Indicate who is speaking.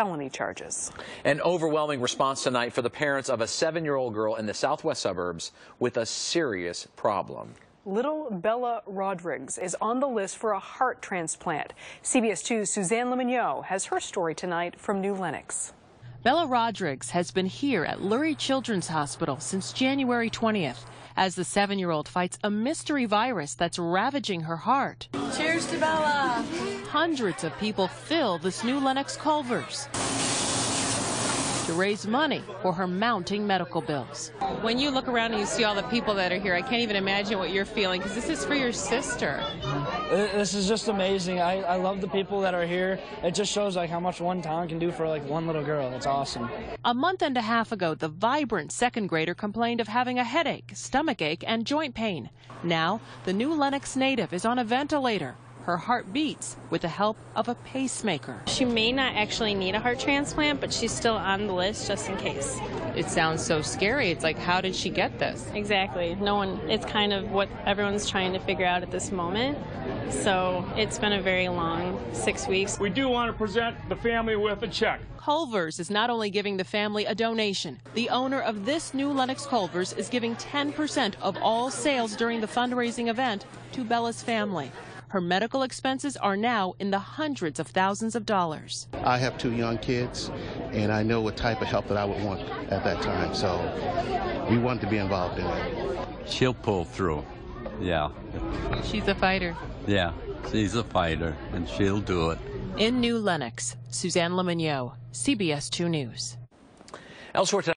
Speaker 1: felony charges.
Speaker 2: An overwhelming response tonight for the parents of a seven-year-old girl in the southwest suburbs with a serious problem.
Speaker 1: Little Bella Rodrigues is on the list for a heart transplant. CBS 2's Suzanne Le Mignot has her story tonight from New Lenox.
Speaker 3: Bella Rodrigues has been here at Lurie Children's Hospital since January 20th as the seven-year-old fights a mystery virus that's ravaging her heart.
Speaker 4: Cheers to Bella!
Speaker 3: Hundreds of people fill this New Lenox Culver's to raise money for her mounting medical bills.
Speaker 5: When you look around and you see all the people that are here, I can't even imagine what you're feeling because this is for your sister.
Speaker 6: This is just amazing. I, I love the people that are here. It just shows like how much one town can do for like one little girl. It's awesome.
Speaker 3: A month and a half ago, the vibrant second grader complained of having a headache, stomach ache, and joint pain. Now, the new Lenox native is on a ventilator her heart beats with the help of a pacemaker.
Speaker 7: She may not actually need a heart transplant, but she's still on the list just in case.
Speaker 5: It sounds so scary. It's like, how did she get this?
Speaker 7: Exactly. No one, it's kind of what everyone's trying to figure out at this moment. So it's been a very long six weeks.
Speaker 8: We do want to present the family with a check.
Speaker 3: Culver's is not only giving the family a donation, the owner of this new Lenox Culver's is giving 10% of all sales during the fundraising event to Bella's family. Her medical expenses are now in the hundreds of thousands of dollars.
Speaker 9: I have two young kids, and I know what type of help that I would want at that time, so we wanted to be involved in it.
Speaker 10: She'll pull through, yeah.
Speaker 5: She's a fighter.
Speaker 10: Yeah, she's a fighter, and she'll do it.
Speaker 3: In New Lenox, Suzanne Le Mignot, CBS 2 News.
Speaker 2: Elsewhere tonight.